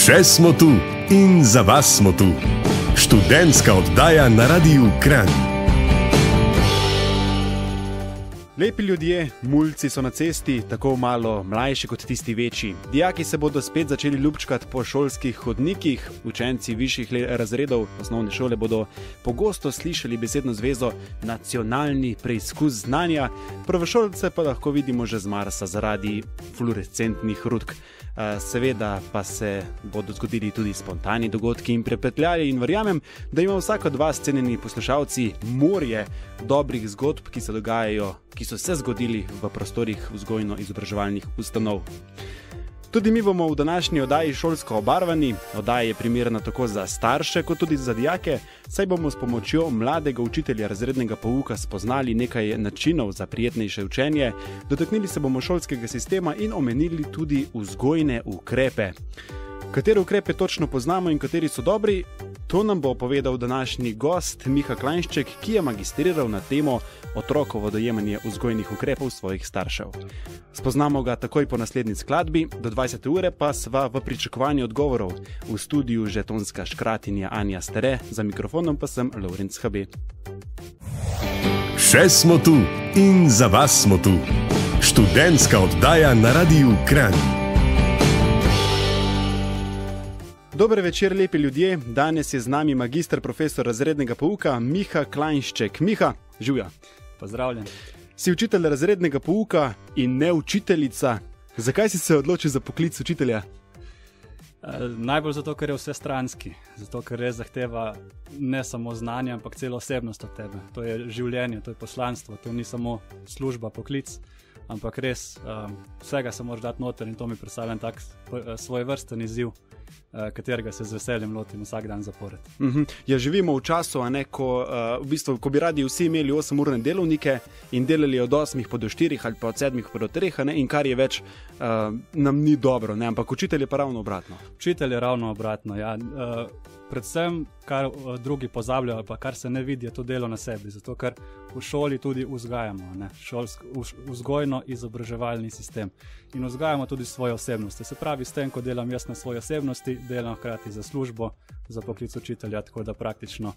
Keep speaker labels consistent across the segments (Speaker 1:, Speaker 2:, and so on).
Speaker 1: Še smo tu in za vas smo tu. Študentska oddaja na Radiu Kran.
Speaker 2: Lepi ljudje, mulci so na cesti, tako malo mlajši kot tisti večji. Dijaki se bodo spet začeli ljubčkati po šolskih hodnikih, učenci višjih razredov osnovne šole bodo pogosto slišali besedno zvezo nacionalni preizkus znanja, prvošolce pa lahko vidimo že z Marsa zaradi fluorescentnih rudk. Eh, Seveda pa se bodo zgodili tudi spontani dogodki in prepetljaji, in verjamem, da ima vsak od vas, cenjeni poslušalci, morje dobrih zgodb, ki se dogajajo, ki so se zgodili v prostorih vzgojno-izobraževalnih ustanov. Tudi mi bomo v današnji oddaji šolsko obarvani. Oddaja je primerna tako za starše, kot tudi za dijake, saj bomo s pomočjo mladega učitelja razrednega pouka spoznali nekaj načinov za prijetnejše učenje, dotaknili se bomo šolskega sistema in omenili tudi vzgojne ukrepe. Katere ukrepe točno poznamo in kateri so dobri, to nam bo povedal današnji gost Miha Klajnšček, ki je magistriral na temo otrokovo dojemanje vzgojnih ukrepov svojih staršev. Spoznamo ga takoj po naslednji skladbi, do 20. ure pa sva v pričakovanju odgovorov. V studiu že tonska škratinja Anja Stere, za mikrofonom pa sem Lorenz HB.
Speaker 1: Še smo tu in za vas smo tu. Študentska oddaja na Radiu Kran.
Speaker 2: Dober večer, lepi ljudje. Danes je z nami magistr profesor razrednega pouka Miha Klajnšček. Miha, živja.
Speaker 3: Pozdravljen.
Speaker 2: Si učitelj razrednega pouka in ne učiteljica. Zakaj si se odločil za poklic učitelja?
Speaker 3: E, najbolj zato, ker je vse stranski, zato ker res zahteva ne samo znanje, ampak celo osebnost od tebe. To je življenje, to je poslanstvo, to ni samo služba, poklic, ampak res um, vsega se moraš dati noter in to mi predstavlja tak uh, svoj vrsten izziv, uh, katerega se z veseljem lotim vsak dan zapored.
Speaker 2: Mhm. Ja, živimo v času, ne, ko, uh, v bistvu, ko bi radi vsi imeli 8-urne delovnike in delali od 8 pa do 4 ali pa od 7 pa do 3, a ne, in kar je več, uh, nam ni dobro, ne, ampak učitelj je pa ravno obratno.
Speaker 3: Učitelj je ravno obratno. Ja. Uh, predvsem, kar uh, drugi pozabljajo, pa kar se ne vidi, je to delo na sebi. Zato, ker v šoli tudi vzgajamo, ne, šolsk, vz- vzgojno-izobraževalni sistem in vzgajamo tudi svoje osebnosti. Se pravi, s tem, ko delam jaz na svoji osebnosti, delam hkrati za službo, za poklic učitelja, tako da praktično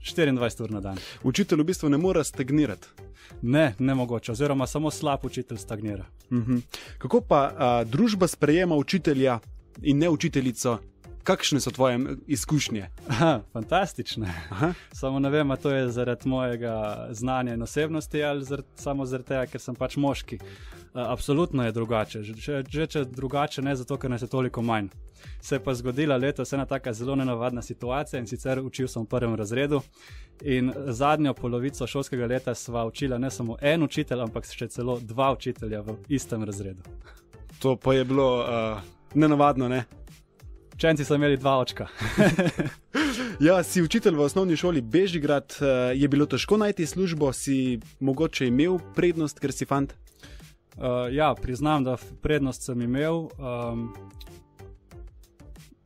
Speaker 3: 24 ur na dan.
Speaker 2: Učitelj v bistvu ne more stagnirati.
Speaker 3: Ne, ne mogoče, oziroma samo slab učitelj stagnira.
Speaker 2: Mhm. Kako pa uh, družba sprejema učitelja in ne učiteljico? Kakšne so tvoje izkušnje?
Speaker 3: Aha, fantastične.
Speaker 2: Aha.
Speaker 3: Samo ne vem, a to je zaradi mojega znanja in osebnosti ali zaradi, samo zaradi tega, ker sem pač moški. Absolutno je drugače. Že, že, že če drugače ne zato, ker nas je toliko manj. Se je pa zgodila letos ena taka zelo nenavadna situacija in sicer učil sem v prvem razredu in zadnjo polovico šolskega leta sva učila ne samo en učitelj, ampak še celo dva učitelja v istem razredu.
Speaker 2: To pa je bilo uh, nenavadno, ne?
Speaker 3: Učenci so imeli dva očka.
Speaker 2: Ja, si učitelj v osnovni šoli Bežigrad, uh, je bilo težko najti službo, si mogoče imel prednost, ker si fant.
Speaker 3: Uh, ja, priznam, da prednost sem imel. Um,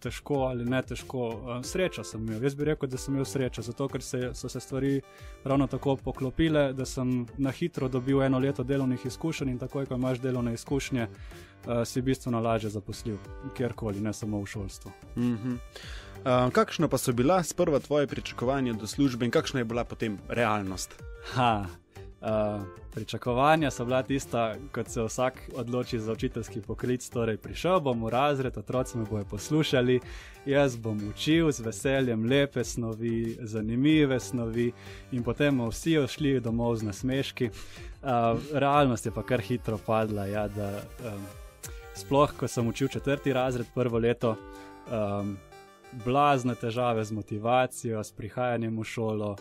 Speaker 3: težko ali ne težko, uh, srečo sem imel. Jaz bi rekel, da sem imel srečo, zato ker se, so se stvari ravno tako poklopile, da sem na hitro dobil eno leto delovnih izkušenj in takoj, ko imaš delovne izkušnje, uh, si bistveno lažje zaposljiv, kjerkoli, ne samo v šolstvu.
Speaker 2: Mhm. Uh, kakšna pa so bila sprva tvoje pričakovanja do službe in kakšna je bila potem realnost?
Speaker 3: Ha, uh, pričakovanja so bila tista, kot se vsak odloči za učiteljski poklic. Torej, prišel bom v razred, otroci me bodo poslušali, jaz bom učil z veseljem lepe snovi, zanimive snovi, in potem bomo vsi odšli domov z nasmeški. Uh, realnost je pa kar hitro padla. Ja, da, um, sploh, ko sem učil četrti razred, prvo leto. Um, Blazne težave z motivacijo, s prihajanjem v šolo,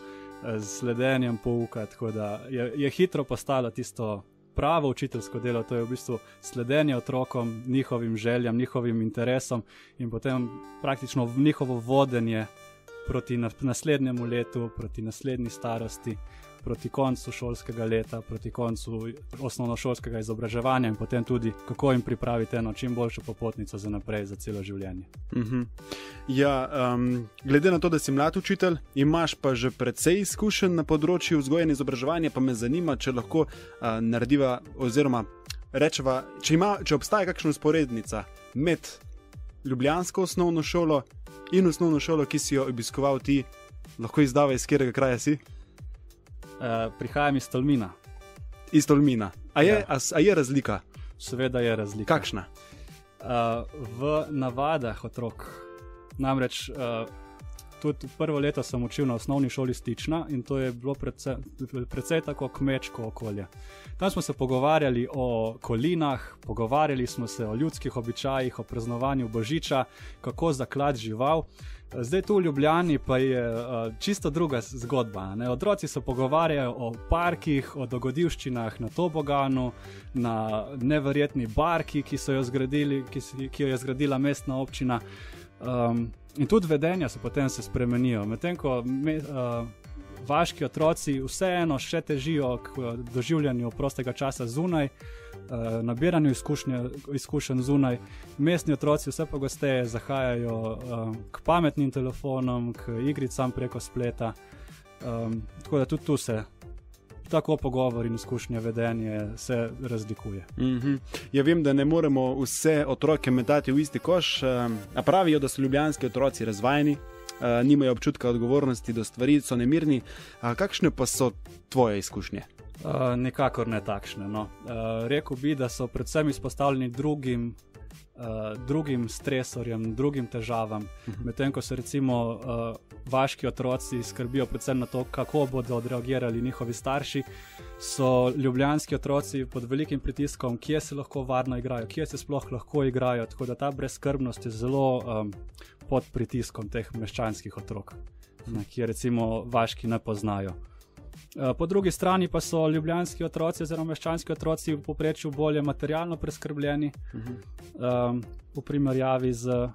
Speaker 3: z sledenjem pouka. Tako da je, je hitro postalo tisto pravo učiteljsko delo, to je v bistvu sledenje otrokom, njihovim željam, njihovim interesom in potem praktično njihovo vodenje proti na- naslednjemu letu, proti naslednji starosti, proti koncu šolskega leta, proti koncu osnovnošolskega izobraževanja in potem tudi kako jim pripraviti eno čim boljšo popotnico za naprej, za celo življenje.
Speaker 2: Mhm. Ja, um, glede na to, da si mlad učitelj, imaš pa že precej izkušenj na področju vzgoje in izobraževanja, pa me zanima, če lahko uh, narediva, oziroma rečeva, če, ima, če obstaja kakšna usporednica med ljubljansko osnovno šolo in osnovno šolo, ki si jo obiskoval ti, lahko izdavaj, iz katerega kraja si?
Speaker 3: Uh, prihajam iz Tolmina.
Speaker 2: Iz Tolmina. A je,
Speaker 3: Ja.
Speaker 2: a, a je razlika?
Speaker 3: Seveda je razlika.
Speaker 2: Kakšna?
Speaker 3: Uh, v navadah otrok. Namreč uh, tudi prvo leto sem učil na osnovni šoli Stična in to je bilo precej, precej tako kmečko okolje. Tam smo se pogovarjali o kolinah, pogovarjali smo se o ljudskih običajih, o praznovanju božiča, kako zaklad žival. Zdaj tu v Ljubljani pa je uh, čisto druga zgodba. Ne? Otroci se pogovarjajo o parkih, o dogodivščinah na Toboganu, na neverjetni barki, ki, jo zgradili, ki, si, ki jo je zgradila mestna občina. Um, in tudi vedenja se potem se spremenijo. Medtem ko me, uh, vaški otroci vseeno še težijo k doživljanju prostega časa zunaj, uh, nabiranju izkušnje, izkušenj zunaj, mestni otroci vse pogosteje zahajajo um, k pametnim telefonom, k igricam preko spleta. Um, tako da tudi tu se. Tako pogovor in izkušnje vedenja se razlikuje.
Speaker 2: Mm -hmm. Ja, vem, da ne moremo vse otroke metati v isti koš. Um, a pravijo, da so ljubljanski otroci razvajeni, uh, nimajo občutka odgovornosti do stvari, so nemirni. Uh, kakšne pa so tvoje izkušnje?
Speaker 3: Uh, nikakor ne takšne. No. Uh, Rekl bi, da so predvsem izpostavljeni drugim, uh, drugim stresorjem, drugim težavam. Medtem ko se recimo uh, vaški otroci skrbijo predvsem na to, kako bodo odreagirali njihovi starši, so ljubljanski otroci pod velikim pritiskom, kje se lahko varno igrajo, kje se sploh lahko igrajo. Tako da ta brezskrbnost je zelo um, pod pritiskom teh meščanskih otrok, ne, ki je recimo vaški ne poznajo. Eh, Po drugi strani pa so ljubljanski otroci, oziroma meščanski otroci, v povprečju bolje materialno preskrbljeni um, v primerjavi z uh,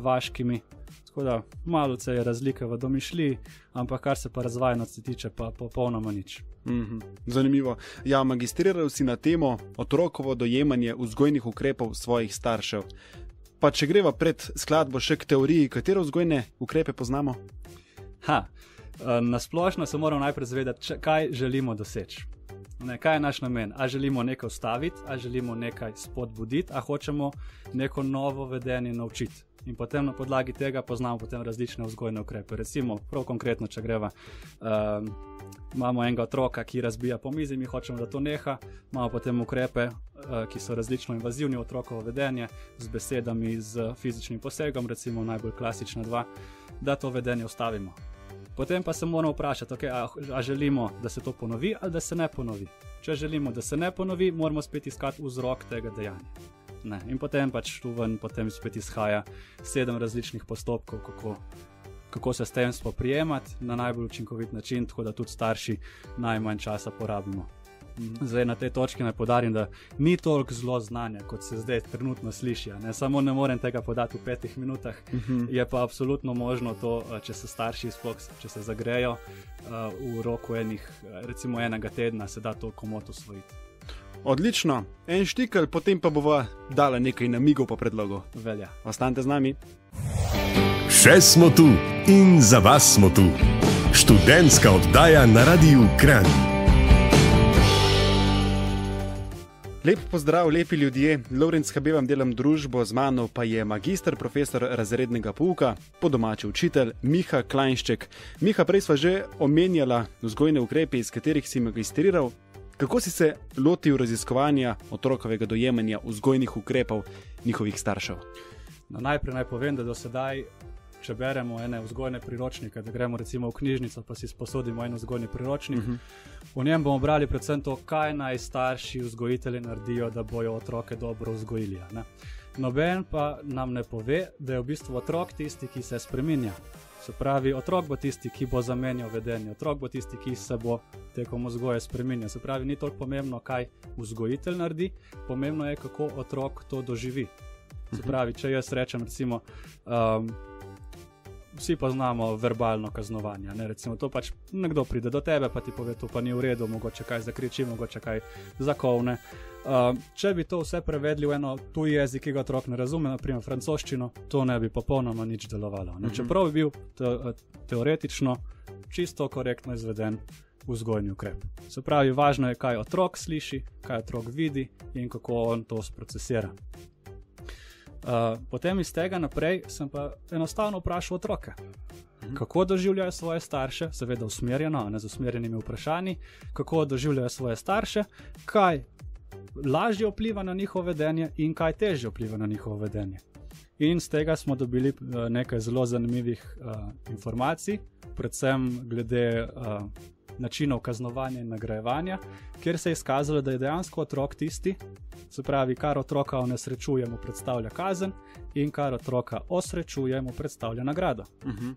Speaker 3: vaškimi. Tako da malo se je razlika v domišljiji, ampak kar se pa razvajenosti tiče, pa popolnoma nič.
Speaker 2: Mm -hmm. Zanimivo. Ja, magistriral si na temo otrokovo dojemanje vzgojnih ukrepov svojih staršev. Pa če greva pred skladbo še k teoriji, katere vzgojne ukrepe poznamo?
Speaker 3: Ha, na splošno se moramo najprej zavedati, če- kaj želimo doseči. Ne, kaj je naš namen? A želimo nekaj ustaviti, a želimo nekaj spodbuditi, a hočemo neko novo vedenje naučiti. In potem na podlagi tega poznamo potem različne vzgojne ukrepe. Recimo, prav konkretno, če greva, um, imamo enega otroka, ki razbija po mizi, mi hočemo, da to neha, imamo potem ukrepe, uh, ki so različno invazivni v otrokovo vedenje, z besedami, z fizičnim posegom, recimo najbolj klasična dva, da to vedenje ustavimo. Potem pa se moramo vprašati, okay, a, a želimo, da se to ponovi ali da se ne ponovi. Če želimo, da se ne ponovi, moramo spet iskati vzrok tega dejanja. Ne. In potem pač tu ven potem spet izhaja sedem različnih postopkov, kako, kako se s tem spoprijemati na najbolj učinkovit način, tako da tudi starši najmanj časa porabimo. Zdaj na tej točki naj podarim, da ni toliko zelo znanja, kot se zdaj trenutno sliši. a Ne? Samo ne morem tega podati v petih minutah. Uh -huh. Je pa absolutno možno to, če se starši sploh, če se zagrejo v roku enih, recimo enega tedna, se da to komot usvojiti.
Speaker 2: Odlično, en štikel, potem pa bova dala nekaj namigov po predlogu.
Speaker 3: Velja.
Speaker 2: Ostanite z nami.
Speaker 1: Še smo tu in za vas smo tu. Študentska oddaja na Radiu Kran.
Speaker 2: Lep pozdrav, lepi ljudje. Lorenz Habe vam delam družbo, z mano pa je magistr, profesor razrednega pouka, po domači učitelj Miha Klajnšček. Miha, prej sva že omenjala vzgojne ukrepe, iz katerih si magistriral. Kako si se lotil raziskovanja otrokovega dojemanja vzgojnih ukrepov njihovih staršev?
Speaker 3: No, najprej naj povem, da do sedaj, če beremo ene vzgojne priročnike, da gremo recimo v knjižnico, pa si sposodimo en vzgojni priročnik. Uh -huh. V njem bomo brali predvsem to, kaj naj starši vzgojitelji naredijo, da bojo otroke dobro vzgojili. ne. Noben pa nam ne pove, da je v bistvu otrok tisti, ki se spremenja. Se pravi, otrok bo tisti, ki bo zamenjal vedenje, otrok bo tisti, ki se bo tekom vzgoje spremenil. Se pravi, ni toliko pomembno, kaj vzgojitelj naredi, pomembno je, kako otrok to doživi. Se pravi, če jaz rečem, recimo, um, vsi poznamo verbalno kaznovanje. Ne? Recimo, to pač nekdo pride do tebe, pa ti pove, to pa ni v redu, mogoče kaj zakriči, mogoče kaj zakovne. Um, če bi to vse prevedli v eno tuji jezik, ki ga otrok ne razume, naprimer francoščino, to ne bi popolnoma nič delovalo. Ne? Čeprav bi bil te, teoretično čisto korektno izveden. Vzgojni ukrep. Se pravi, važno je, kaj otrok sliši, kaj otrok vidi in kako on to sprocesira. Uh, potem iz tega naprej sem pa enostavno vprašal otroke, mhm. kako doživljajo svoje starše, seveda usmerjeno, ne z usmerjenimi vprašanji, kako doživljajo svoje starše, kaj lažje vpliva na njihovo vedenje in kaj težje vpliva na njihovo vedenje. In z tega smo dobili uh, nekaj zelo zanimivih uh, informacij, predvsem glede uh, načinov kaznovanja in nagrajevanja, kjer se je izkazalo, da je dejansko otrok tisti, se pravi, kar otroka onesrečuje, mu predstavlja kazen, in kar otroka osrečuje, mu predstavlja nagrado. Uh
Speaker 2: mhm. -huh.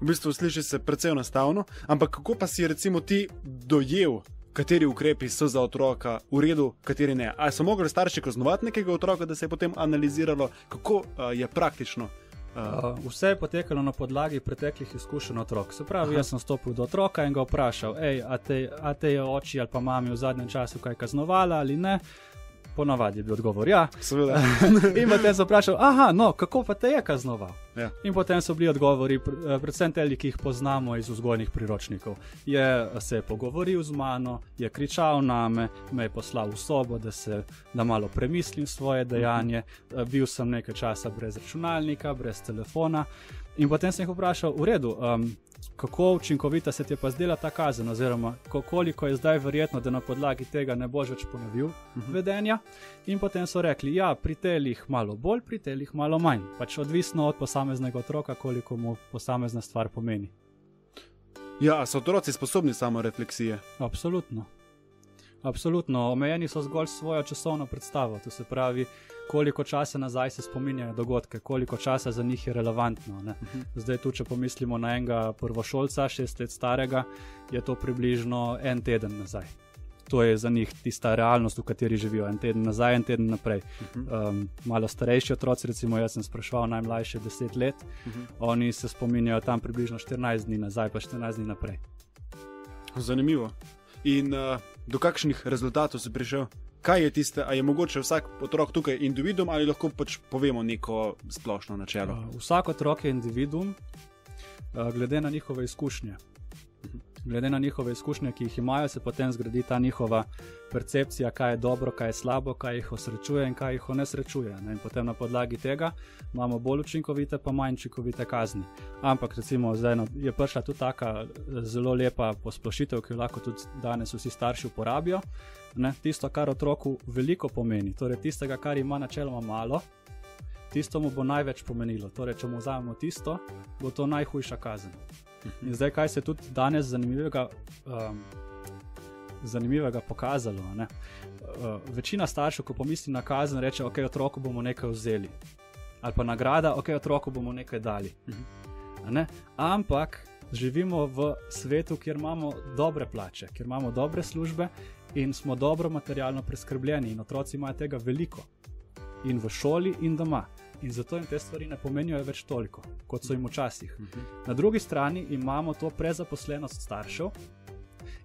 Speaker 2: V bistvu sliši se precej enostavno, ampak kako pa si recimo ti dojel, kateri ukrepi so za otroka v redu, kateri ne? Ali so mogli starši kaznovati nekega otroka, da se je potem analiziralo, kako uh, je praktično
Speaker 3: Uh, vse je potekalo na podlagi preteklih izkušenj otrok. Se pravi, Aha. jaz sem stopil do otroka in ga vprašal, a te, a te je oči ali pa mami v zadnjem času kaj kaznovala ali ne. Ponavadi je bil odgovor, ja. in potem sem vprašal, aha, no, kako pa te je kaznoval? Ja. In potem so bili odgovori, eh, predvsem te, ki jih poznamo iz vzgojnih priročnikov. Je se je pogovoril z mano, je kričal na me, me je poslal v sobo, da, se, da malo premislim svoje dejanje. Mhm. Bil sem nekaj časa brez računalnika, brez telefona. In potem sem jih vprašal, v redu, um, kako učinkovita se ti je pa zdela ta kazen, oziroma koliko je zdaj verjetno, da na podlagi tega ne boš več ponovil uh mhm. -huh. vedenja. In potem so rekli, ja, pri telih malo bolj, pri telih malo manj. Pač odvisno od posameznega otroka, koliko mu posamezna stvar pomeni.
Speaker 2: Ja, so otroci sposobni samo refleksije?
Speaker 3: Absolutno. Absolutno, omejeni so zgolj svojo časovno predstavo, to se pravi, koliko časa nazaj se spominjajo dogodke, koliko časa za njih je relevantno. Uh mhm. Zdaj, tu, če pomislimo na enega prvošolca, šest let starega, je to približno en teden nazaj. To je za njih tista realnost, v kateri živijo, en teden nazaj, en teden naprej. Uh -huh. um, malo starejši otroci, recimo jaz sem sprašval najmlajše 10 let, uh -huh. oni se spominjajo tam približno 14 dni nazaj, pa 14 dni naprej.
Speaker 2: Zanimivo. In uh, do kakšnih rezultatov si prišel? Kaj je tiste, ali je mogoče vsak otrok tukaj individuum ali lahko pač povemo neko splošno načelo.
Speaker 3: Uh, vsak otrok je individuum, uh, glede na njihove izkušnje. Glede na njihove izkušnje, ki jih imajo, se potem zgradi ta njihova percepcija, kaj je dobro, kaj je slabo, kaj jih osrečuje in kaj jih onesrečuje. Ne? In potem na podlagi tega imamo bolj učinkovite, pa manj učinkovite kazni. Ampak, recimo, zdaj no, je prišla tu taka zelo lepa posplošitev, ki jo lahko tudi danes vsi starši uporabijo. Ne? Tisto, kar otroku veliko pomeni, torej tistega, kar ima načeloma malo, tisto mu bo največ pomenilo. Torej, če mu vzamemo tisto, bo to najhujša kazen. In zdaj, kaj se je tudi danes zanimivega, um, zanimivega pokazalo. Uh, večina staršev, ko pomisli na kazen, reče: Ok, otroku bomo nekaj vzeli. Ali pa nagrada, ok, otroku bomo nekaj dali. Ne? Ampak živimo v svetu, kjer imamo dobre plače, kjer imamo dobre službe in smo dobro materialno preskrbljeni, in otroci imajo tega veliko, in v šoli, in doma. In zato jim te stvari ne pomenijo več toliko, kot so jim včasih. Uh mhm. -huh. Na drugi strani imamo to prezaposlenost staršev,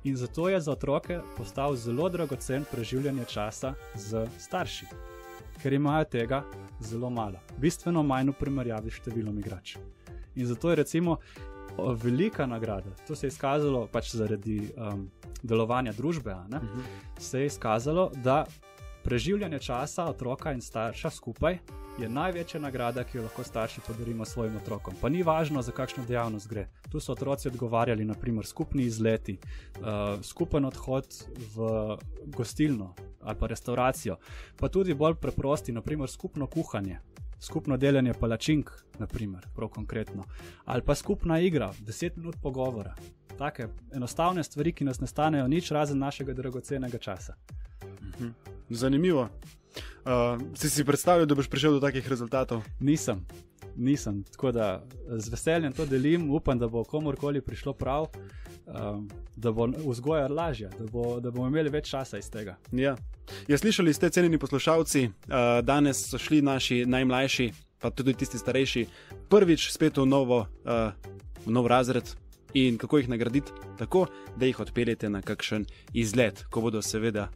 Speaker 3: in zato je za otroke postal zelo dragocen preživljanje časa z starši, ker imajo tega zelo malo, bistveno manj v primerjavi s številom igrač. In zato je recimo velika nagrada, to se je izkazalo pač zaradi um, delovanja družbe, uh mhm. -huh. se je izkazalo, da preživljanje časa otroka in starša skupaj je največja nagrada, ki jo lahko starši podarimo svojim otrokom. Pa ni važno, za kakšno dejavnost gre. Tu so otroci odgovarjali, naprimer, skupni izleti, uh, skupen odhod v gostilno ali pa restauracijo, pa tudi bolj preprosti, naprimer, skupno kuhanje. Skupno delanje palačink, naprimer, prav konkretno, ali pa skupna igra, deset minut pogovora. Take enostavne stvari, ki nas ne stanejo nič razen našega dragocenega časa.
Speaker 2: Mhm. Zanimivo. Uh, si si predstavljal, da boš prišel do takih rezultatov?
Speaker 3: Nisem, nisem. Tako da z veseljem to delim, upam, da bo komorkoli prišlo prav, um, da bo vzgoja lažja, da, bo, da bomo imeli več časa iz tega.
Speaker 2: Ja. Ja, slišali ste, cenjeni poslušalci, uh, danes so šli naši najmlajši, pa tudi tisti starejši, prvič spet v, novo, uh, v nov razred. In kako jih nagraditi? Tako, da jih odpeljete na kakšen izlet, ko bodo seveda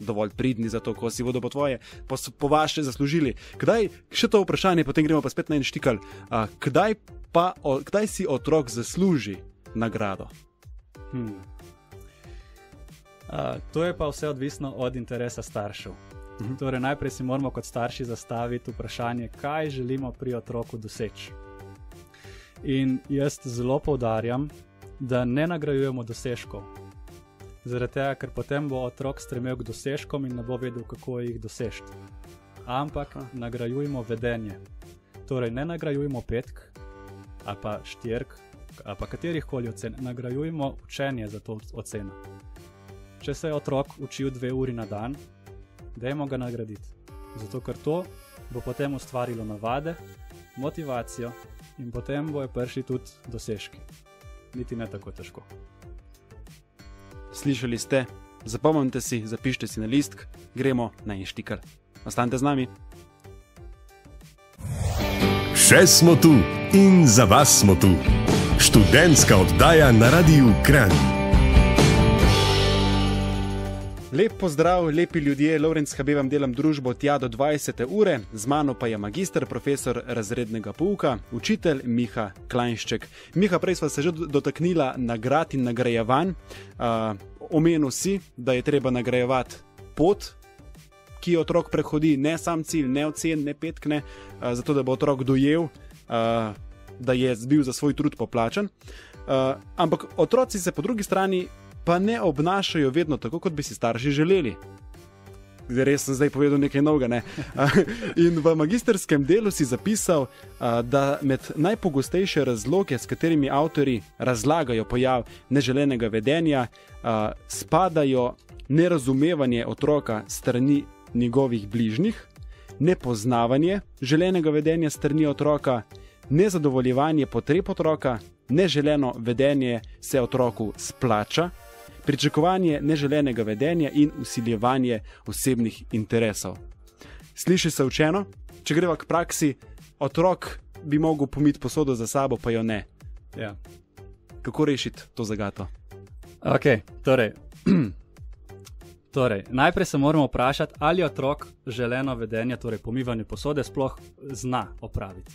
Speaker 2: dovolj pridni za to, ko si bodo po tvoje, po, po vaše zaslužili. Kdaj, še to vprašanje, potem gremo pa spet na en štikal. A, kdaj, pa, o, kdaj si otrok zasluži nagrado? Hmm.
Speaker 3: Uh, to je pa vse odvisno od interesa staršev. Mhm. Torej, najprej si moramo kot starši zastaviti vprašanje, kaj želimo pri otroku doseči. In jaz zelo poudarjam, da ne nagrajujemo dosežkov. Zaradi tega, ker potem bo otrok stremel k dosežkom in ne bo vedel, kako jih doseči. Ampak nagrajujemo vedenje. Torej, ne nagrajujemo petk, ali pa štirk, ali pa katerih koli ocen, nagrajujemo učenje za to oceno. Če se je otrok učil dve uri na dan, dajmo ga nagraditi. Zato, ker to bo potem ustvarilo navade, motivacijo in potem bojo prišli tudi dosežki. Niti ne tako težko.
Speaker 2: Slišali ste, zapomnite si, zapišite si na list, gremo na inštikar. Ostanite z nami.
Speaker 1: Še smo tu in za vas smo tu. Študentska oddaja na Radiu Kran.
Speaker 2: Lep pozdrav, lepi ljudje, Lorenz HB vam delam družbo tja do 20. ure, z mano pa je magister, profesor razrednega pouka, učitelj Miha Klajnšček. Miha, prej smo se že dotaknila nagrad in nagrajevanj. Uh, omenil si, da je treba nagrajevati pot, ki jo otrok prehodi, ne sam cilj, ne ocen, ne petkne, uh, zato da bo otrok dojel, uh, da je bil za svoj trud poplačen. Uh, ampak otroci se po drugi strani pa ne obnašajo vedno tako, kot bi si starši želeli. Res sem zdaj povedal nekaj novega. Ne? In v magistrskem delu si zapisal, da med najpogostejše razloge, s katerimi avtori razlagajo pojav neželenega vedenja, spadajo nerazumevanje otroka strani njegovih bližnjih, nepoznavanje želenega vedenja strani otroka, nezadovoljevanje potreb otroka, neželeno vedenje se otroku splača pričakovanje neželenega vedenja in usiljevanje osebnih interesov. Sliši se učeno, če greva k praksi, otrok bi mogel pomiti posodo za sabo, pa jo ne.
Speaker 3: Ja.
Speaker 2: Kako rešiti to zagato?
Speaker 3: Okay, torej, Torej, najprej se moramo vprašati, ali otrok želeno vedenje, torej pomivanje posode, sploh zna opraviti.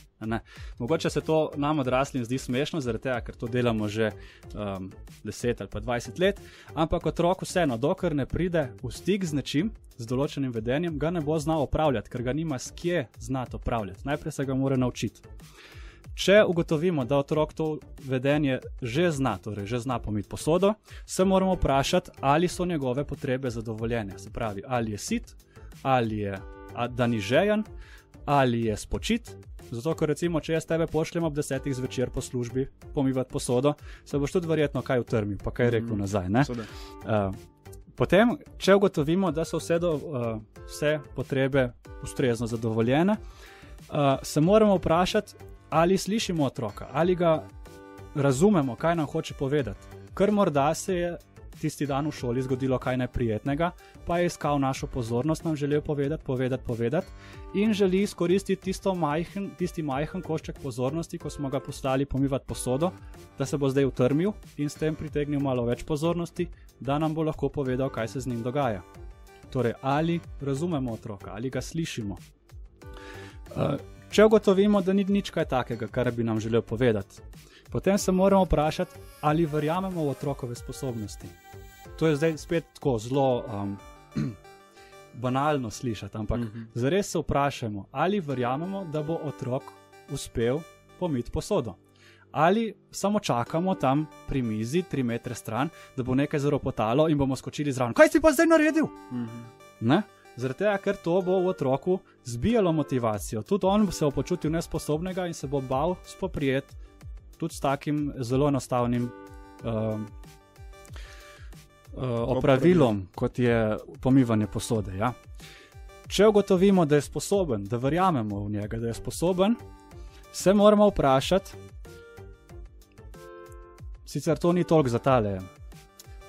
Speaker 3: Mogoče se to nam odraslim zdi smešno, zaradi tega, ker to delamo že um, 10 ali pa 20 let, ampak otrok vseeno, dokler ne pride v stik z nečim, z določenim vedenjem, ga ne bo znal opravljati, ker ga nima s kje znati opravljati. Najprej se ga mora naučiti. Če ugotovimo, da otrok to vedenje že zna, torej že zna pomiti posodo, se moramo vprašati, ali so njegove potrebe zadovoljene. Se pravi, ali je sit, ali je da ni žejen, ali je spočit. Zato, ker recimo, če jaz tebe pošljem ob desetih zvečer po službi pomivati posodo, se boš tudi verjetno kaj utrmil, pa kaj rekel mm, nazaj. Uh, potem, če ugotovimo, da so vse, do, uh, vse potrebe ustrezno zadovoljene, uh, se moramo vprašati, ali slišimo otroka, ali ga razumemo, kaj nam hoče povedati. Ker morda se je tisti dan v šoli zgodilo kaj neprijetnega, pa je iskal našo pozornost, nam želel povedati, povedati, povedati in želi izkoristiti majhen, tisti majhen košček pozornosti, ko smo ga poslali pomivati posodo, da se bo zdaj utrmil in s tem pritegnil malo več pozornosti, da nam bo lahko povedal, kaj se z njim dogaja. Torej, ali razumemo otroka, ali ga slišimo. Uh, Če ugotovimo, da ni nič kaj takega, kar bi nam želel povedati, potem se moramo vprašati, ali verjamemo v otrokove sposobnosti. To je zdaj spet tako zelo um, banalno slišati, ampak mhm. -huh. zares se vprašajmo, ali verjamemo, da bo otrok uspel pomiti posodo. Ali samo čakamo tam pri mizi, tri metre stran, da bo nekaj zelo potalo in bomo skočili zraven. Kaj si pa zdaj naredil? Mhm. -huh. Zaradi tega, ker to bo v otroku zbijalo motivacijo. Tudi on se bo počutil nesposobnega in se bo bal spoprijeti tudi s takim zelo enostavnim uh, uh, opravilom, kot je pomivanje posode. Ja? Če ugotovimo, da je sposoben, da verjamemo v njega, da je sposoben, se moramo vprašati, sicer to ni toliko za tale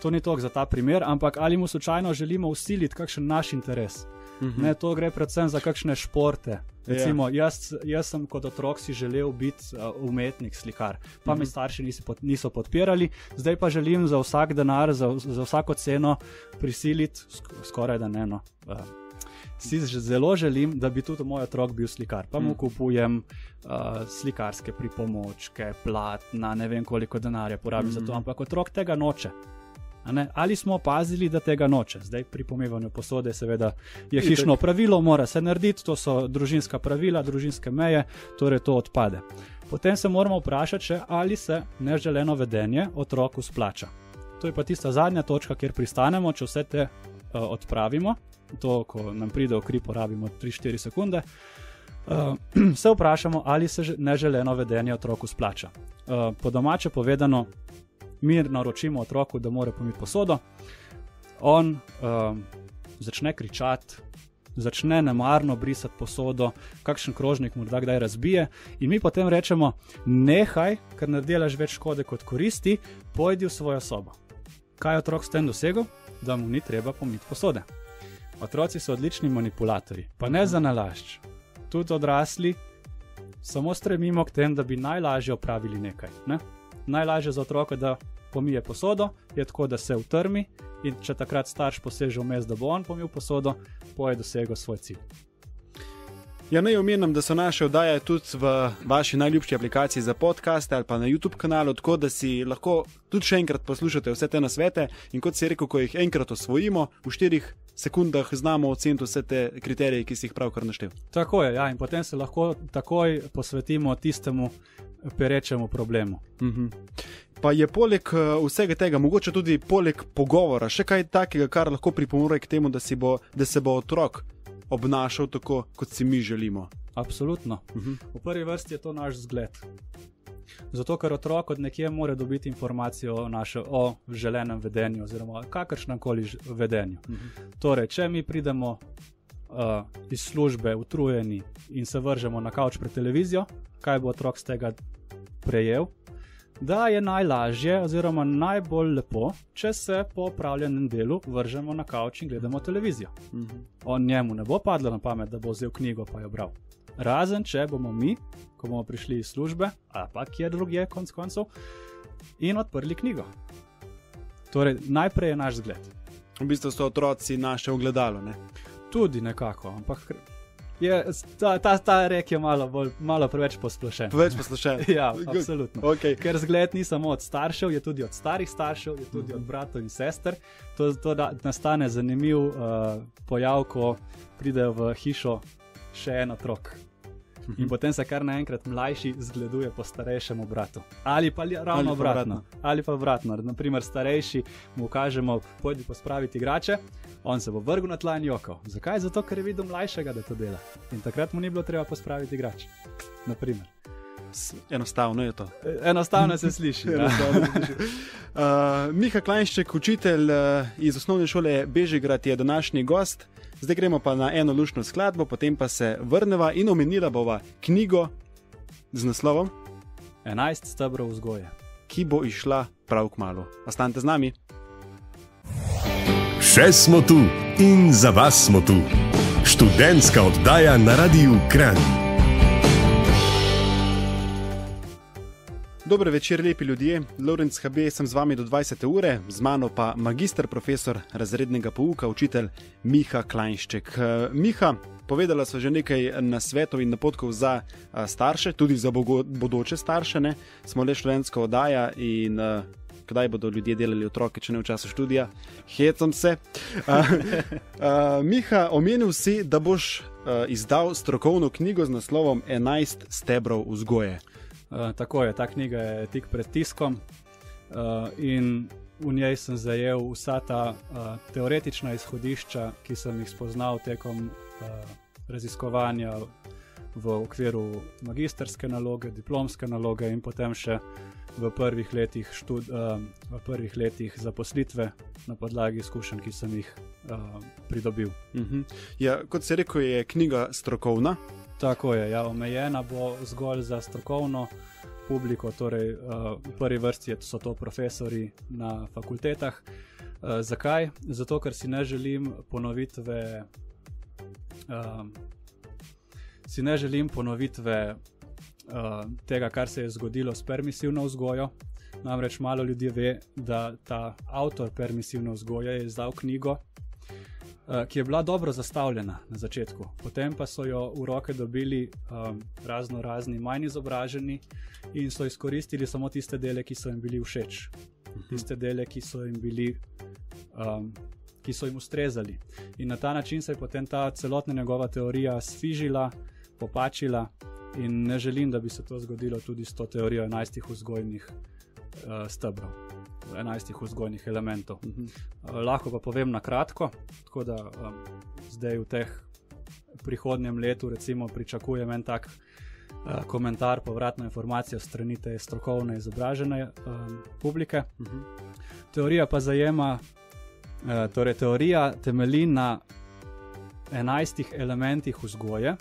Speaker 3: to ni toliko za ta primer, ampak ali mu slučajno želimo usiliti kakšen naš interes. Mm -hmm. ne, to gre predvsem za kakšne športe. Recimo, yeah. Ja. jaz, jaz sem kot otrok si želel biti uh, umetnik, slikar, pa mm -hmm. me starši niso, pod, niso podpirali, zdaj pa želim za vsak denar, za, za vsako ceno prisiliti, sk skoraj da ne. No, uh, si zelo želim, da bi tudi moj otrok bil slikar. Pa mu mm. kupujem uh, slikarske pripomočke, platna, ne vem koliko denarja porabim mm -hmm. za to, mhm. ampak otrok tega noče. Ali smo opazili, da tega noče. Zdaj pri pomivanju posode, seveda, je hišno pravilo, mora se narediti, to so družinska pravila, družinske meje, torej to odpade. Potem se moramo vprašati, še, ali se neželeno vedenje otroku splača. To je pa tista zadnja točka, kjer pristanemo, če vse te uh, odpravimo. To, ko nam pride v kri, porabimo 3-4 sekunde. Uh, se vprašamo, ali se že- neželeno vedenje otroku splača. Uh, po domače povedano, mi naročimo otroku, da mora pomiti posodo, on uh, začne kričati, začne nemarno brisati posodo, kakšen krožnik morda kdaj razbije, in mi potem rečemo: Nehaj, ker ne delaš več škode kot koristi, pojdi v svojo sobo. Kaj je otrok s tem dosegel? Da mu ni treba pomiti posode. Otroci so odlični manipulatorji, pa ne za nalašč. Tudi odrasli samo stremimo k temu, da bi najlažje opravili nekaj. Ne? Najlažje za otroka, da pomije posodo, je tako, da se utrmi in če takrat starš poseže vmes, da bo on pomil posodo, poje dosegel svoj cilj.
Speaker 2: Ja, naj omenim, da so naše oddaje tudi v vaši najljubši aplikaciji za podkaste ali pa na YouTube kanalu, tako da si lahko tudi še enkrat poslušate vse te nasvete. In kot si rekel, ko jih enkrat osvojimo, v štirih sekundah znamo oceniti vse te kriterije, ki si jih pravkar naštel.
Speaker 3: Tako je, ja, in potem se lahko takoj posvetimo tistemu perečemu problemu.
Speaker 2: Mhm. Pa je poleg eh, vsega tega, mogoče tudi poleg pogovora, še kaj takega, kar lahko pripomore k temu, da, bo, da se bo otrok obnašal tako, kot si mi želimo.
Speaker 3: Absolutno.
Speaker 2: Mhm.
Speaker 3: V prvi vrsti je to naš zgled. Zato, ker otrok od nekje mora dobiti informacijo o, naše, o želenem vedenju, oziroma kakršnem koli vedenju.
Speaker 2: Mhm.
Speaker 3: Torej, če mi pridemo uh, iz službe utrujeni in se vržemo na kavč pred televizijo, kaj bo otrok z tega prejel? Da je najlažje, oziroma najbolj lepo, če se po opravljenem delu vržemo na kavč in gledamo televizijo.
Speaker 2: Mhm.
Speaker 3: On njemu ne bo padlo na pamet, da bo vzel knjigo pa jo bral. Razen če bomo mi, ko bomo prišli iz službe, ali pa kjer drugje, konc koncev, in odprli knjigo. Torej, najprej je naš zgled.
Speaker 2: V bistvu so otroci naše ogledalo. Ne?
Speaker 3: Tudi nekako, ampak je, ta, ta, ta rek je malo, bolj, malo preveč posplošen.
Speaker 2: Več poslušaj.
Speaker 3: Ja, absolutno.
Speaker 2: Okay.
Speaker 3: Ker zgled ni samo od staršev, je tudi od starih staršev, je tudi od bratov in sester. To, to da, nastane zanimiv uh, pojav, ko pridejo v hišo še en otrok. In potem se kar naenkrat mlajši zgleduje po starejšemu bratu. Ali pa ravno
Speaker 2: Ali pa
Speaker 3: obratno.
Speaker 2: obratno.
Speaker 3: Ali pa obratno. Naprimer, starejši mu kažemo, pojdi pospraviti igrače, on se bo vrgel na tla in jokal. Zakaj? Zato, ker je videl mlajšega, da to dela. In takrat mu ni bilo treba pospraviti igrače. Naprimer.
Speaker 2: Enostavno je to.
Speaker 3: E, Enostavno se sliši.
Speaker 2: Enostavno se sliši. Uh, Miha Klajnšček, učitelj uh, iz osnovne šole Bežigrad, je današnji gost. Zdaj gremo pa na eno lušno skladbo, potem pa se vrneva in omenila bova knjigo z naslovom,
Speaker 3: 11 stebrov vzgoje.
Speaker 2: ki bo išla prav k malu. Ostanite z nami.
Speaker 1: Še smo tu in za vas smo tu. Študentska oddaja na Radiu Kran.
Speaker 2: Dober večer, lepi ljudje. Lorenz HB sem z vami do 20. ure, z mano pa magister profesor razrednega pouka, učitelj Miha Klajnšček. Eh, Miha, povedala sva že nekaj nasvetov in napotkov za eh, starše, tudi za bodoče starše. Ne? Smo le študentska oddaja in eh, kdaj bodo ljudje delali otroke, če ne v času študija. Hecam se. Uh, uh, Miha, omenil si, da boš uh, izdal strokovno knjigo z naslovom 11 stebrov vzgoje.
Speaker 3: Uh, tako je, ta knjiga je tik pred tiskom uh, in v njej sem zajel vsa ta uh, teoretična izhodišča, ki sem jih spoznal tekom uh, raziskovanja v okviru magisterske naloge, diplomske naloge in potem še v prvih letih, štud, uh, v prvih letih zaposlitve na podlagi izkušenj, ki sem jih uh, pridobil.
Speaker 2: Mhm. Ja, kot se reče, je knjiga strokovna.
Speaker 3: Tako je, ja, omejena bo zgolj za strokovno publiko, torej uh, v prvi vrsti so to profesori na fakultetah. Uh, zakaj? Zato, ker si ne želim ponovitve. Uh, si ne želim ponovitve uh, tega, kar se je zgodilo s permisivno vzgojo. Namreč malo ljudi ve, da ta avtor permisivne vzgoje je izdal knjigo, ki je bila dobro zastavljena na začetku, potem pa so jo v roke dobili um, razno razni manj izobraženi in so izkoristili samo tiste dele, ki so jim bili všeč. tiste dele, ki so jim bili. Um, Ki so jim ustrezali. In na ta način se je potem ta celotna njegova teorija sfižila, popačila, in ne želim, da bi se to zgodilo tudi s to teorijo enajstih vzgojnih uh, stebrov, enajstih vzgojnih elementov. Uh -huh. uh, lahko pa povem na kratko, tako da um, zdaj v teh prihodnjem letu, recimo, pričakujem en tak uh, komentar, povratno informacijo strani te strokovne, izobražene um, publike. Uh -huh. Teorija pa zajema, uh, torej teorija temelji na enajstih elementih vzgoje.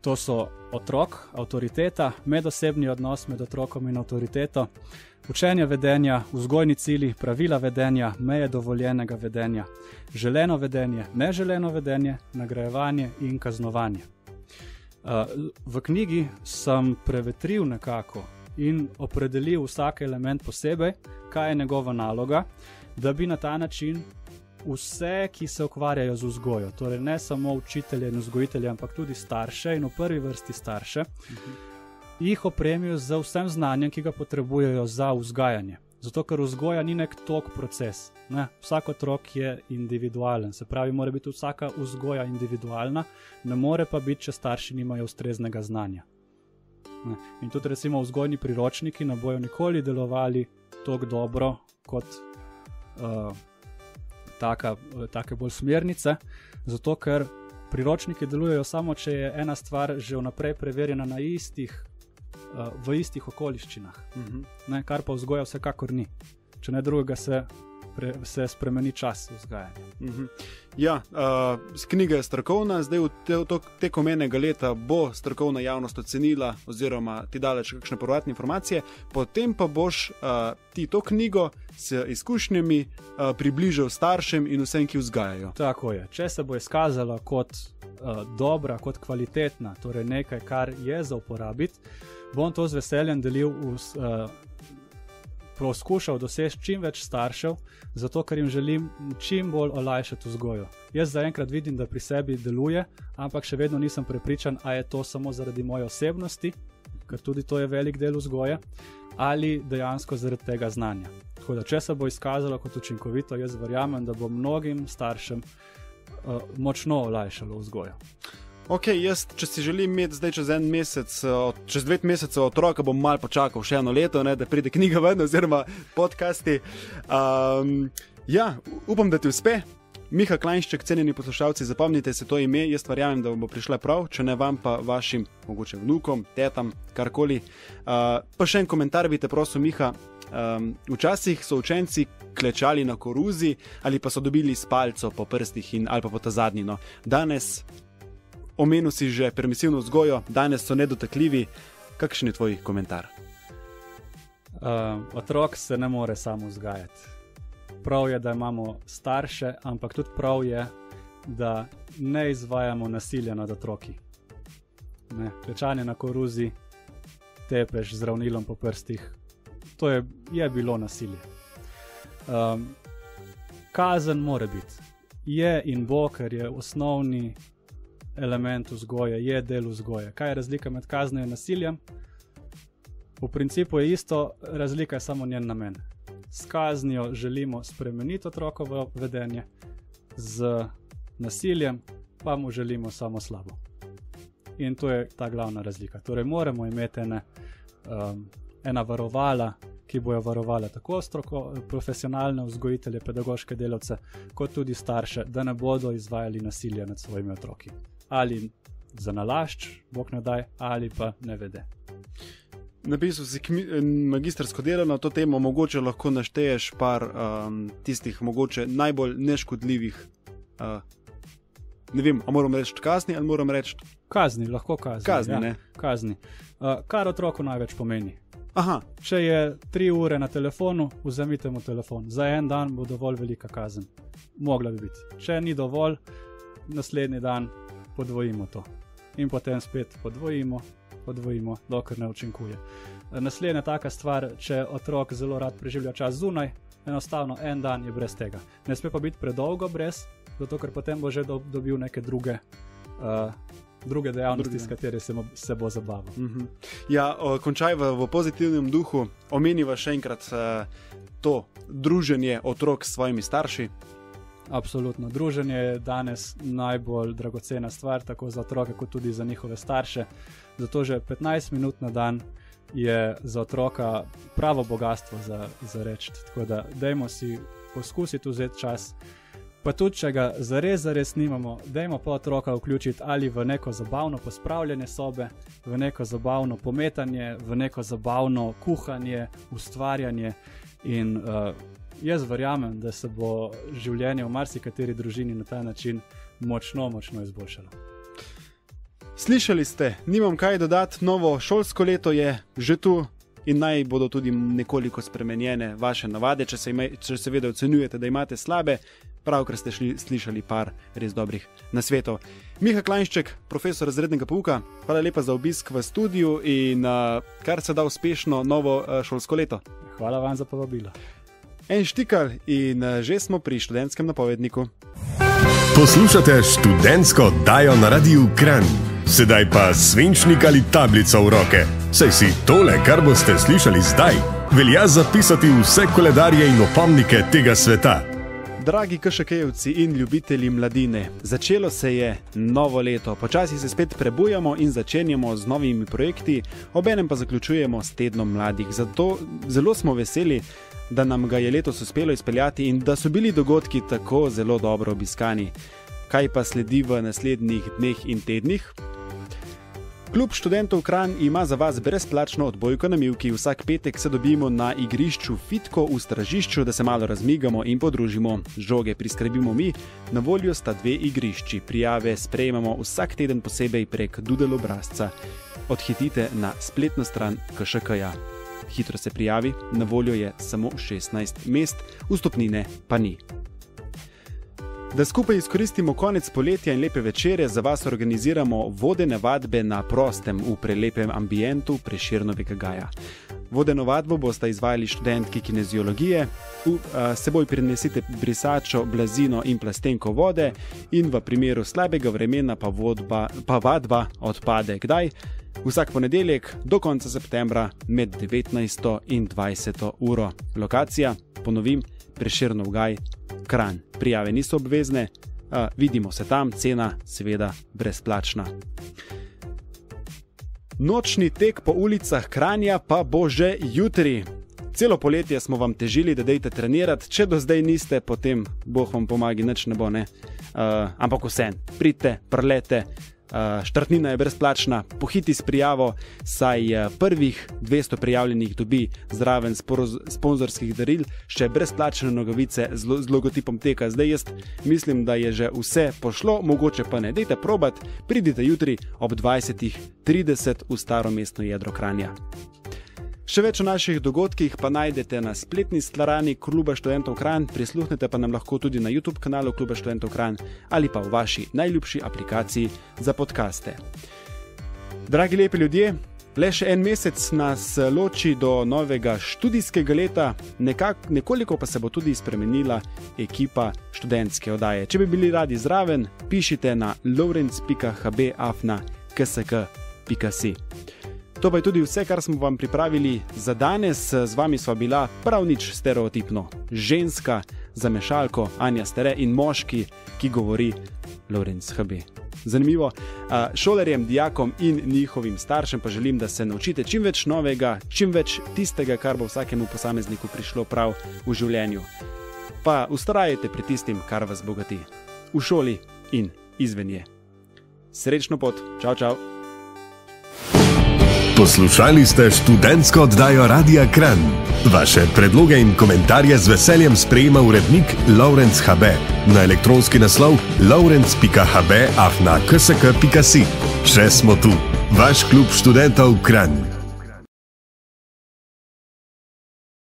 Speaker 3: To so otrok, avtoriteta, medosebni odnos med otrokom in avtoriteto, učenje vedenja, vzgojni cilji, pravila vedenja, meje dovoljenega vedenja, želeno vedenje, neželeno vedenje, nagrajevanje in kaznovanje. V knjigi sem prevetril nekako in opredelil vsak element posebej, kaj je njegova naloga, da bi na ta način vse, ki se ukvarjajo z vzgojo, torej ne samo učitelje in vzgojitelje, ampak tudi starše in v prvi vrsti starše, uh -huh. Jih opremijo z vsem znanjem, ki ga potrebujejo za vzgajanje. Zato, ker vzgoja ni nek tok proces. Ne? Vsak otrok je individualen, se pravi, mora biti vsaka vzgoja individualna, ne more pa biti, če starši nimajo ustreznega znanja. Ne? In tudi, recimo, vzgojni priročniki ne bojo nikoli delovali tako dobro kot. Uh, taka, take bolj smernice, zato ker priročniki delujejo samo, če je ena stvar že vnaprej preverjena na istih, v istih okoliščinah, uh -huh. ne, kar pa vzgoja vsekakor ni. Če ne drugega, se, pre, se spremeni čas vzgajanja. Uh
Speaker 2: -huh. Ja, uh, knjiga je strokovna, zdaj v te, to, tekom enega leta bo strokovna javnost ocenila, oziroma ti dala še kakšne povratne informacije, potem pa boš uh, ti to knjigo s izkušnjami uh, približal staršem in vsem, ki vzgajajo.
Speaker 3: Tako je. Če se bo izkazala kot uh, dobra, kot kvalitetna, torej nekaj, kar je za uporabiti, bom to z veseljem delil v. Uh, poskušal doseči čim več staršev, zato ker jim želim čim bolj olajšati vzgojo. Jaz zaenkrat vidim, da pri sebi deluje, ampak še vedno nisem prepričan, ali je to samo zaradi moje osebnosti, ker tudi to je velik del vzgoje, ali dejansko zaradi tega znanja. Tako da, če se bo izkazalo kot učinkovito, jaz verjamem, da bo mnogim staršem uh, močno olajšalo vzgojo.
Speaker 2: Ok, jaz, če si želim imeti zdaj čez en mesec, čez dve mesece otroka, bom mal počakal še eno leto, ne, da pride knjiga ven, oziroma podcasti. Um, ja, upam, da ti uspe. Miha Klajnšček, cenjeni poslušalci, zapomnite se to ime, jaz verjamem, da bo prišla prav, če ne vam, pa vašim, mogoče vnukom, tetam, karkoli. Uh, pa še en komentar, bi te prosil, Miha. Um, včasih so učenci klečali na koruzi ali pa so dobili spalco po prstih in, ali pa po ta zadnji. No. Danes omenil si že permisivno vzgojo, danes so nedotakljivi. Kakšen je tvoj komentar?
Speaker 3: Uh, otrok se ne more samo vzgajati. Prav je, da imamo starše, ampak tudi prav je, da ne izvajamo nasilja nad otroki. Klečanje na koruzi, tepeš z ravnilom po prstih, to je, je bilo nasilje. Um, kazen mora biti. Je in bo, ker je osnovni element vzgoje, je del vzgoje. Kaj je razlika med kaznijo in nasiljem? V principu je isto, razlika je samo njen namen. S kaznijo želimo spremeniti otrokovo vedenje, z nasiljem pa mu želimo samo slabo. In to je ta glavna razlika. Torej, moramo imeti ene, um, ena varovala, ki bojo varovali tako stroko, profesionalne vzgojitelje, pedagoške delavce, kot tudi starše, da ne bodo izvajali nasilja nad svojimi otroki ali za nalašč, bog ne daj, ali pa ne vede.
Speaker 2: Napisal si magistrsko delo na to temo, mogoče lahko našteješ par um, tistih mogoče najbolj neškodljivih. Uh, ne vem, ali moram reči kazni ali moram reči.
Speaker 3: Kazni, lahko kazni.
Speaker 2: Kazni,
Speaker 3: ja, kazni. Uh, kar otroku največ pomeni.
Speaker 2: Aha.
Speaker 3: Če je tri ure na telefonu, vzemite mu telefon. Za en dan bo dovolj velika kazen. Mogla bi biti. Če ni dovolj, naslednji dan podvojimo to. In potem spet podvojimo, podvojimo, dokler ne učinkuje. Naslednja taka stvar, če otrok zelo rad preživlja čas zunaj, enostavno en dan je brez tega. Ne sme pa biti predolgo brez, zato ker potem bo že do, dobil neke druge uh, druge dejavnosti, druge. s kateri se, mo, se bo zabaval. Uh
Speaker 2: mhm. -huh. Ja, končaj v, v pozitivnem duhu, omeniva še enkrat uh, to druženje otrok s svojimi starši.
Speaker 3: Absolutno. Druženje je danes najbolj dragocena stvar, tako za otroke, kot tudi za njihove starše. Zato že 15 minut na dan je za otroka pravo bogatstvo za, za reči. Tako da, dajmo si poskusiti vzeti čas. Pa tudi, če ga zares, zares nimamo, dajmo pa otroka vključiti ali v neko zabavno pospravljanje sobe, v neko zabavno pometanje, v neko zabavno kuhanje, ustvarjanje. In uh, jaz verjamem, da se bo življenje v marsikateri družini na ta način močno, močno izboljšalo.
Speaker 2: Slišali ste, nimam kaj dodati, novo šolsko leto je že tu in naj bodo tudi nekoliko spremenjene vaše navade, če, se ima, če seveda ocenjujete, da imate slabe. Pravkar ste šli, slišali par res dobrih nasvetov. Miha Klajnšček, profesor razrednega pouka, hvala lepa za obisk v studiu in uh, kar se da uspešno novo uh, šolsko leto.
Speaker 3: Hvala vam za povabilo
Speaker 2: en štikal in eh, že smo pri študentskem napovedniku.
Speaker 1: Poslušate študentsko oddajo na radiju Kran. Sedaj pa svinčnik ali tablico v roke. Saj si tole, kar boste slišali zdaj, velja zapisati vse koledarje in opomnike tega sveta.
Speaker 2: Dragi kršekejevci in ljubitelji mladine, začelo se je novo leto, počasi se spet prebujamo in začenjamo z novimi projekti, obenem pa zaključujemo s tednom mladih. Zato zelo smo veseli, da nam ga je letos uspelo izpeljati in da so bili dogodki tako zelo dobro obiskani. Kaj pa sledi v naslednjih dneh in tednih? Klub študentov Kran ima za vas brezplačno odbojko na Milki. Vsak petek se dobimo na igrišču Fitko v stražišču, da se malo razmigamo in podružimo. Žoge priskrbimo mi, na voljo sta dve igrišči. Prijave sprejemamo vsak teden posebej prek Dudel obrazca. Odhitite na spletno stran KŠK-ja hitro se prijavi, na voljo je samo 16 mest, vstopnine pa ni. Da skupaj izkoristimo konec poletja in lepe večere, za vas organiziramo vodene vadbe na prostem v prelepem ambientu Preširnovega Gaja. Vodeno vadbo boste izvajali študentki kineziologije, v seboj prinesite brisačo, blazino in plastenko vode, in v primeru slabega vremena pa, vodba, pa vadba odpade. Kdaj? Vsak ponedeljek do konca septembra med 19 in 20 uro. Lokacija, ponovim, preširno vgaj, kran. Prijave niso obvezne, a, vidimo se tam, cena seveda brezplačna. Nočni tek po ulicah Kranja pa bo že jutri. Celo poletje smo vam težili, da dejte trenirati, če do zdaj niste, potem boh vam pomaga, nič ne bo. Ne? Uh, ampak vse, pridite, prlete, štartnina je brezplačna, pohiti s prijavo, saj eh, prvih 200 prijavljenih dobi zraven sponzorskih daril še brezplačne nogavice z logotipom teka. Zdaj jaz mislim, da je že vse pošlo, mogoče pa ne. Dajte probat, pridite jutri ob 20.30 v staro mestno jedro Kranja. Še več o naših dogodkih pa najdete na spletni strani Kluba študentov Kran, prisluhnete pa nam lahko tudi na YouTube kanalu Kluba študentov Kran ali pa v vaši najljubši aplikaciji za podkaste. Dragi lepi ljudje, le še en mesec nas loči do novega študijskega leta, nekak, nekoliko pa se bo tudi spremenila ekipa študentske oddaje. Če bi bili radi zraven, pišite na lawrence.hbafna.ksk.si. To pa je tudi vse, kar smo vam pripravili za danes. Z vami sva bila prav nič stereotipno. Ženska za mešalko Anja Stere in moški, ki govori Lorenz HB. Zanimivo. Šolarjem, dijakom in njihovim staršem pa želim, da se naučite čim več novega, čim več tistega, kar bo vsakemu posamezniku prišlo prav v življenju. Pa ustrajajte pri tistim, kar vas bogati. V šoli in izven je. Srečno pot, čau, čau!
Speaker 1: Poslušali ste študentsko oddajo Radia Kran. Vaše predloge in komentarje z veseljem sprejema urednik Laurence HB na elektronski naslov laurence.hb afna ksk.si. Še smo tu, vaš klub študentov Kran.